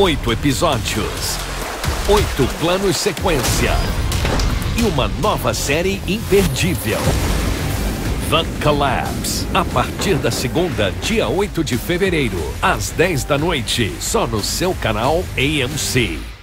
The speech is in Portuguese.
Oito episódios. Oito planos sequência. E uma nova série imperdível. The Collapse. A partir da segunda, dia 8 de fevereiro, às 10 da noite, só no seu canal AMC.